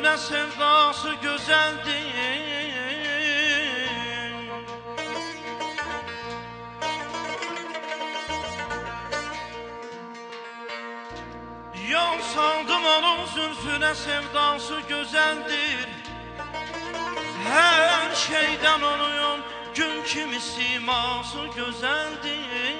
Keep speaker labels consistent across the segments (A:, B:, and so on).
A: saldım onun zülfüne sevdası gözəldir Yol saldım onun zülfüne sevdası gözəldir Hər şeydən onun gün kimi siması gözəldir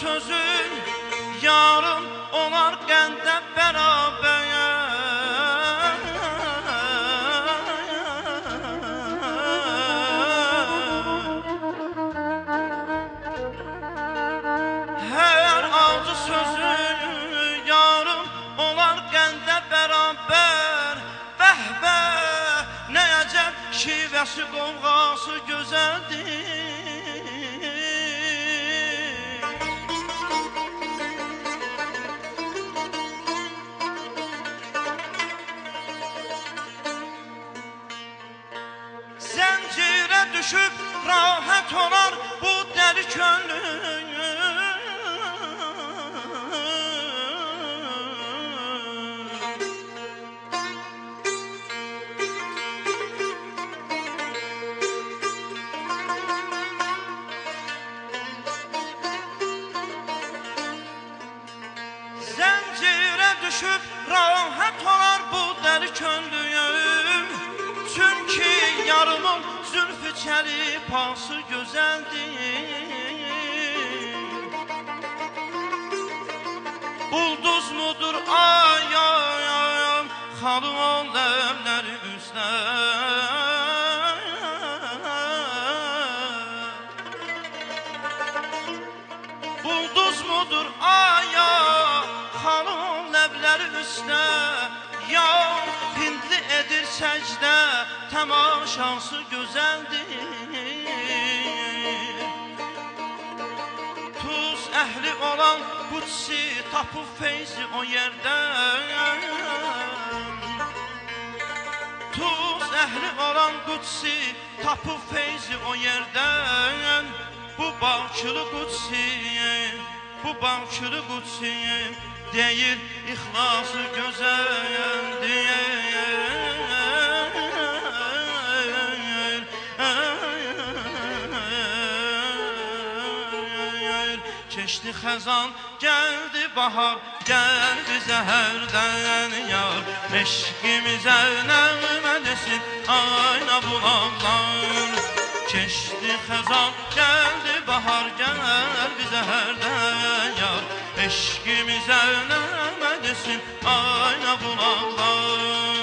A: sözün yarım olar qəndə bərabər Hər acı sözün yarım olar qəndə bərabər Bəh bəh nə əcəb şivəsi qovğası gözəldir rahat olar bu dəli könlüm Zəncirə düşüb rahat olar bu dəli könlüm Çünki yarımın zülfü çəli pası gözəldir Ulduz mudur ay ay ay Xalım o ləvləri üzlə Bulduz mudur aya Xanım ləbləri üstə Ya hindli edir səcdə Təmaşası şemsi tapıp feyzi o yerden. Tuz ehli olan Kutsi tapıp feyzi o yerden. Bu bağçılı Kutsi bu bağçılı Kutsi Değil ihlası güzel değil xəzan Gəldi bahar, gəldi zəhərdən yar. Meşqimizə nəğmədesin ayna bulaqlar Keçdi xəzan, gəldi bahar, gəldi zəhərdən yar. Meşqimizə nəğmədesin ayna bulaqlar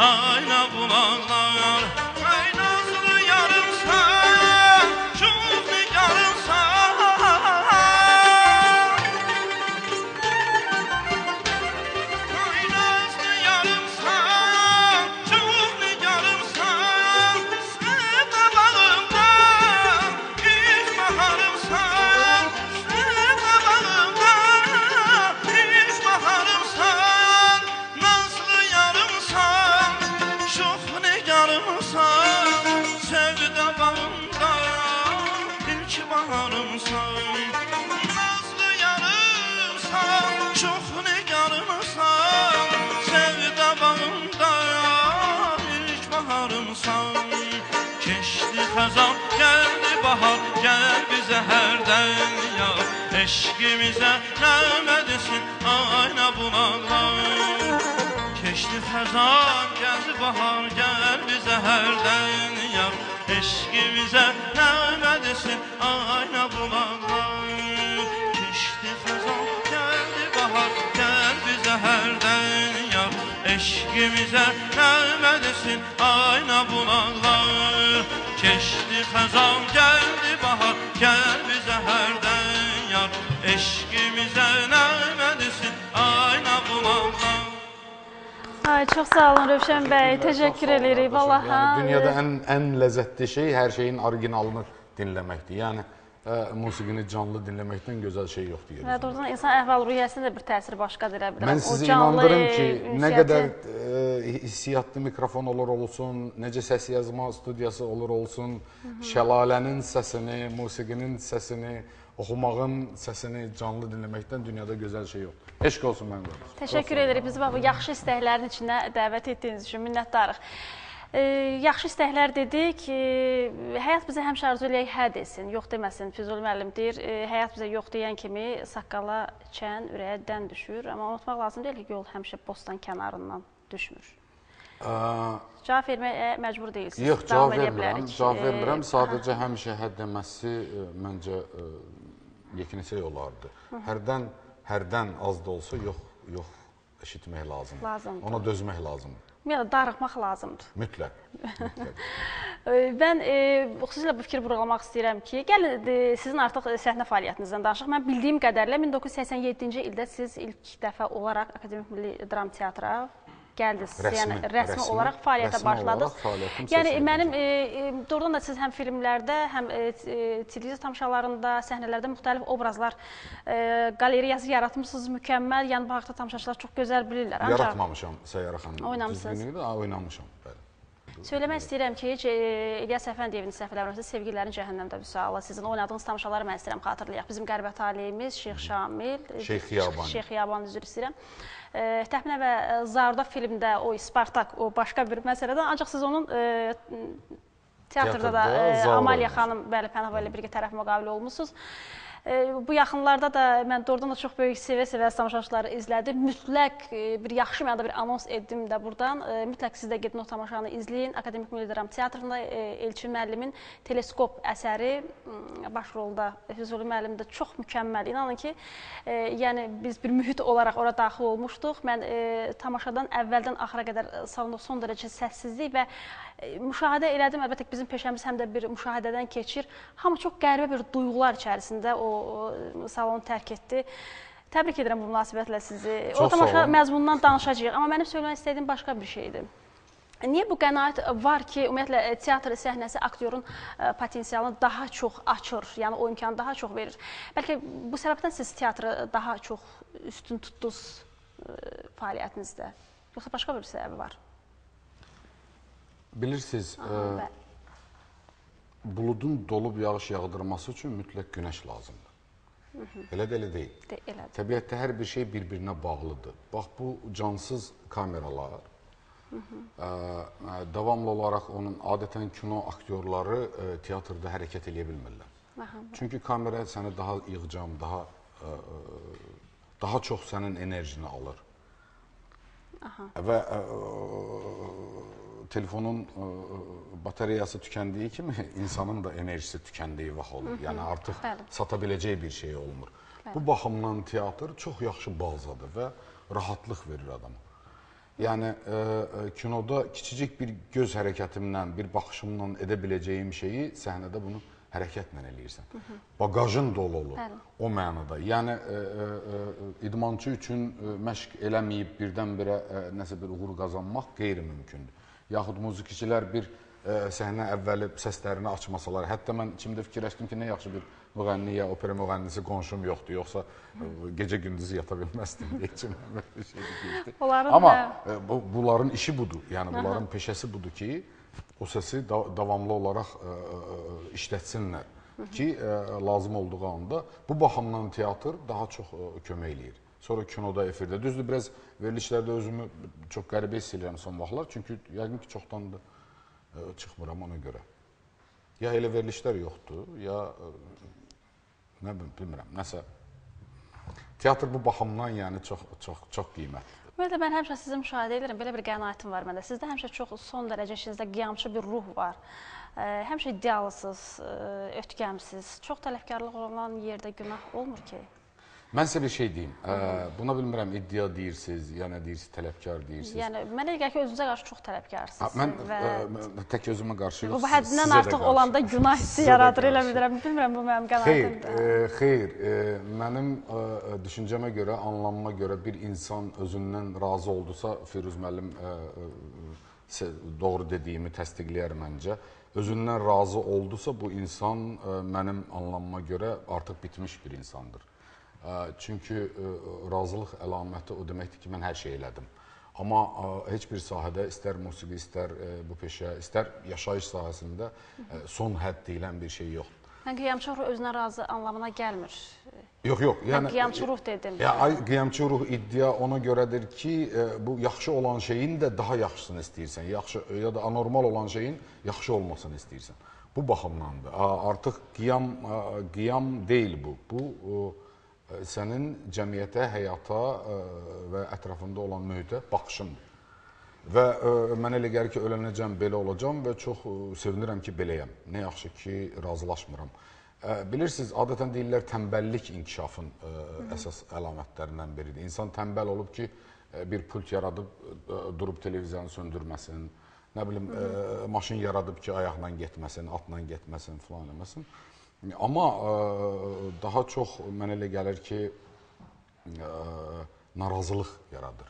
A: desin, ayna ki baharımsan Nazlı yarımsan Çox nigarımsan Sevda bağımda İlk baharımsan Keçdi xəzan Gəldi bahar Gəl bizə hərdən ya Eşqimizə nəmədisin Ayna bulaqlar Keçdi xəzan Gəldi bahar Gəl bizə hərdən ya Eşqimizə nəmədisin yar. Eşqimizə nəmədesin ayna bulaqlar Keçdi xəzan, gəldi bahar, gəl bizə hərdən yar. Eşqimizə nəmədesin ayna bulaqlar
B: Ay çox sağ olun Rövşən bəy. Təşəkkür edirik. Vallahi
C: Yəni dünyada ən ən ləzzətli şey hər şeyin orijinalını dinləməkdir. Yəni ə, musiqini canlı dinləməkdən gözəl şey yoxdur
B: Və
C: yerdə.
B: doğrudan insan əhval-ruhiyyəsində də bir təsiri başqadır elə bilirəm.
C: Mən sizi inandırım ki, nə qədər ə, hissiyatlı mikrofon olur olsun, necə səs yazma studiyası olur olsun, şəlalənin səsini, musiqinin səsini, oxumağın səsini canlı dinləməkdən dünyada gözəl şey yoxdur. Eşq olsun mənim qardaşım.
B: Təşəkkür edirik bizi bu yaxşı istəklərin içinə dəvət etdiyiniz üçün minnətdarıq. E, yaxşı istəklər dedik. E, həyat bizə həmişə arzu eləyək hə desin, yox deməsin. Füzuli müəllim deyir, e, həyat bizə yox deyən kimi saqqala çən ürəyə dən düşür, amma unutmaq lazım deyil ki, yol həmişə bostan kənarından düşmür.
C: Ə,
B: Cavab verməyə məcbur deyilsiniz.
C: Yox, cavab vermirəm. Cavab
B: E,
C: vermirəm. Sadəcə həmişə hə deməsi ə, məncə ə, yeknəsək olardı. Hərdən hərdən az da olsa yox, yox eşitmək lazımdır.
B: Lazımdır.
C: Ona dözmək lazımdır.
B: Ümumiyyətlə darıxmaq lazımdır.
C: Mütləq. Mütləq.
B: Mən e, xüsusilə bu fikri vurğulamaq istəyirəm ki, gəlin e, sizin artıq səhnə fəaliyyətinizdən danışaq. Mən bildiyim qədərilə 1987-ci ildə siz ilk dəfə olaraq Akademik Milli Dram Teatra gəldiniz.
C: Rəsmi,
B: yəni rəsmi,
C: rəsmi,
B: olaraq fəaliyyətə
C: rəsmi
B: başladınız.
C: olaraq
B: Yəni
C: 87-ci
B: mənim e, e, doğrudan da siz həm filmlərdə, həm e, e, televiziya tamaşalarında, səhnələrdə müxtəlif obrazlar, e, qalereyası yaratmısınız, mükəmməl. Yəni bu haqda tamaşaçılar çox gözəl bilirlər. Ancaq
C: Yaratmamışam Səyyara xanım.
B: Oynamısınız.
C: Düzgünlüyü də oynamışam.
B: Söyləmək istəyirəm ki, e, İlyas Əfəndiyevin səhv eləmirəmsə Sevgililərin cəhənnəmdə vüsalı sizin oynadığınız tamaşaları mən istəyirəm xatırlayaq. Bizim Qərbə taleyimiz Şeyx Şamil, e,
C: Şeyx Xiyabani.
B: Şeyx Xiyabani üzr istəyirəm. E, Təxminən və e, Zarda filmdə o Spartak o başqa bir məsələdən, ancaq siz onun e, teatrda da
C: Teatrda
B: e,
C: Zaur
B: Amaliya xanım bəli Pənahova ilə birgə tərəf müqavilə olmusunuz. Bu yaxınlarda da mən doğrudan da çox böyük sevə-sevə tamaşaçıları izlədim. Mütləq e, bir yaxşı mənada bir anons etdim də burdan. E, mütləq siz də gedin o tamaşanı izləyin. Akademik Milli Dram Teatrında e, Elçin müəllimin Teleskop əsəri baş rolda Füzuli müəllim də çox mükəmməl. İnanın ki, yəni biz bir mühit olaraq ora daxil olmuşduq. Mən tamaşadan əvvəldən axıra qədər salonda son dərəcə səssizlik və müşahidə elədim. Əlbəttə ki, bizim peşəmiz həm də bir müşahidədən keçir. Hamı çox qəribə bir duyğular içərisində o, o salonu tərk etdi. Təbrik edirəm bu münasibətlə sizi.
C: Çox
B: o tamaşa məzmunundan danışacağıq, amma mənim söyləmək istədiyim başqa bir şeydir. Niyə bu qənaət var ki, ümumiyyətlə e, teatr səhnəsi aktyorun e, potensialını daha çox açır, yəni o imkanı daha çox verir. Bəlkə bu səbəbdən siz teatrı daha çox üstün tutdunuz e, fəaliyyətinizdə. Yoxsa başqa bir səbəbi var?
C: Bilirsiniz, ə,
B: Bə-
C: buludun dolub yağış yağdırması üçün mütləq günəş lazımdır. Elə də elə deyil.
B: De, elədir.
C: Təbiətdə hər bir şey bir-birinə bağlıdır. Bax bu cansız kameralar ə, ə, davamlı olaraq onun adətən kino aktyorları ə, teatrda hərəkət eləyə bilmirlər.
B: Aha,
C: Çünki kamera səni daha yığcam, daha daha çox sənin enerjini alır. Aha. Və telefonun ə, batareyası tükəndiyi kimi insanın da enerjisi tükəndiyi vaxt olur. Yəni artıq
B: Bəli.
C: sata biləcəyi bir şey olmur. Bu baxımdan teatr çox yaxşı bazadır və rahatlıq verir adama. Yəni ə, kinoda kiçicik bir göz hərəkətimlə, bir baxışımla edə biləcəyim şeyi səhnədə bunu hərəkətlə eləyirsən. Baqajın dolu olur.
B: Bəli.
C: O mənada. Yəni ə, ə, idmançı üçün ə, məşq eləməyib birdən-birə ə, nəsə bir uğur qazanmaq qeyri-mümkündür. Yaxud musiqiçilər bir ə, səhnə əvvəli səslərini açmasalar, hətta mən içimdə fikirləşdim ki, nə yaxşı bir müğənni ya opera müğənnisi qonşum yoxdur, yoxsa ə, gecə-gündüz yata bilməzdim deyə içimdən bir şey keçdi. Amma ə, bu, bunların işi budur. Yəni bunların peşəsi budur ki, o səsi da davamlı olaraq ə, ə, işlətsinlər ki, ə, lazım olduğu anda bu baxımdan teatr daha çox ə, kömək eləyir. Sonra kinoda, efirdə. Düzdür, biraz verilişlərdə özümü çox qəribə hiss edirəm son vaxtlar. Çünki yəqin ki, çoxdan da ə, çıxmıram ona görə. ya elə verilişlər yoxdur, ya ə, nə bilim, bilmirəm, nəsə teatr bu baxımdan yəni çox çox çox qiymətlidir.
B: Ümumiyyətlə mən həmişə sizi müşahidə edirəm. Belə bir qənaətim var məndə. Sizdə həmişə çox son dərəcə işinizdə qiyamçı bir ruh var. Ə, həmişə iddialısınız, ə, ötkəmsiz. Çox tələbkarlıq olan yerdə günah olmur ki.
C: Mən sizə bir şey deyim. Ə, buna bilmirəm iddia deyirsiniz, ya nə deyirsiniz, tələbkar deyirsiniz.
B: Yəni mənə elə gəlir ki, özünüzə qarşı çox
C: Ha,
B: tələbkarsınız
C: mən
B: və
C: ə, tək özümə qarşı yox.
B: bu həddindən artıq olanda günah hissi yaradır elə bilirəm. Bilmirəm bu mənim
C: Xeyr,
B: qənaətimdir.
C: e, xeyr. E, mənim e, düşüncəmə görə, anlamıma görə bir insan özündən razı oldusa, Firuz müəllim e, e, se- doğru dediyimi təsdiqləyər məncə. Özündən razı oldusa bu insan e, mənim anlamıma görə artıq bitmiş bir insandır. Çünki razılıq əlaməti o deməkdir ki, mən hər şey elədim. Amma heç bir sahədə istər musiqi, istər bu peşə, istər yaşayış sahəsində son hədd deyilən bir şey yoxdur.
B: Mən qiyamçı ruh özünə razı anlamına gəlmir.
C: Yox, yox. Yəni
B: qiyamçı ruh dedim.
C: Ya qiyamçı ruh iddia ona görədir ki, bu yaxşı olan şeyin də daha yaxşısını istəyirsən. Yaxşı ya da anormal olan şeyin yaxşı olmasını istəyirsən. Bu baxımdandır. Artıq qiyam qiyam deyil bu. Bu sənin cəmiyyətə, həyata və ətrafında olan mühitə baxışındır. Və ə, mənə elə gəlir ki, ölənəcəm belə olacam və çox sevinirəm ki, beləyəm. Nə yaxşı ki, razılaşmıram. Bilirsiniz, adətən deyirlər tənbəllik inkişafın əsas əlamətlərindən biridir. İnsan tənbəl olub ki, bir pult yaradıb durub televiziyanı söndürməsin, nə bilim, maşın yaradıb ki, ayaqla getməsin, atla getməsin, filan eləməsin. Amma ə, daha çox mənə elə gəlir ki, ə, narazılıq yaradır.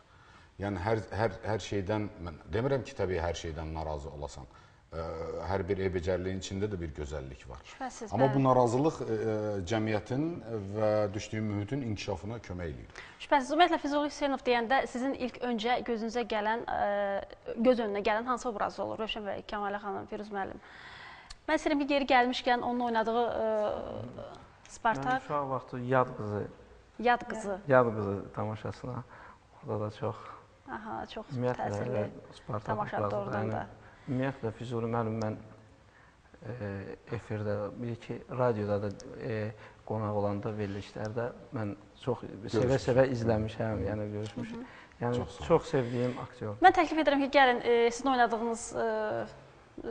C: Yəni hər hər hər şeydən mən demirəm ki, təbii hər şeydən narazı olasan. Ə, hər bir eybəcərliyin içində də bir gözəllik var.
B: Şübhəsiz,
C: Amma
B: bəli.
C: bu narazılıq ə, cəmiyyətin və düşdüyü mühitin inkişafına kömək eləyir.
B: Şübhəsiz, ümumiyyətlə Füzuli Hüseynov deyəndə sizin ilk öncə gözünüzə gələn, ə, göz önünə gələn hansı obraz olur? Rövşən bəy, Kəmalə xanım, Firuz müəllim. Mən istəyirəm ki, geri gəlmişkən onun oynadığı ə,
D: Mən
B: Spartak,
D: uşaq vaxtı yad qızı,
B: Yad qızı.
D: yad qızı tamaşasına orada da çox
B: Aha, çox təsirli. tamaşadır oradan
D: yəni
B: da.
D: Ümumiyyətlə Füzuli müəllim mən e, efirdə bir iki radioda da e, qonaq olanda verilişlərdə mən çox sevə-sevə izləmişəm, yəni görüşmüşəm. Yəni
C: Çox
D: çox sevdiyim aktyor.
B: Mən təklif edirəm ki, gəlin e, sizin oynadığınız e,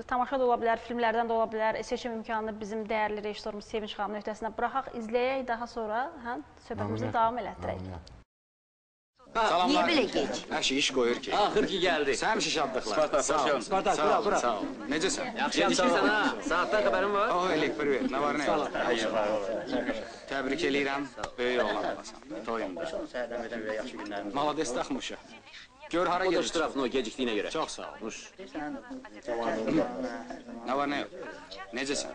B: tamaşa da ola bilər, filmlərdən də ola bilər. Seçim imkanını bizim dəyərli rejissorumuz Sevinç xanımın öhdəsinə buraxaq, izləyək, daha sonra hə, söhbətimizi davam elətdirək.
C: Məmnuniyyət.
E: Niye böyle geç?
F: Hər şey iş qoyur ki.
G: Axır ki gəldi.
F: Sən həmişə şadlıqlar.
G: Spartak,
F: Sağ ol. Spartak,
G: Sağ ol,
F: bura, bura.
G: sağ ol.
F: Necəsən?
G: Yaxşı işləyirsən ha. Saatdan xəbərin var?
F: Oh, elektrik ver. Nə var, nə yox? Təbrik eləyirəm. Böyük oğlan olasan. Toyunda.
E: Səhərdən belə yaxşı günlərimiz.
F: Malades taxmışıq. Gör hara
G: O da
F: gedir.
G: ştrafını o gecikdiyinə görə.
F: Çox sağ ol.
G: Nuş.
F: Nə var, nə yox? Necəsən?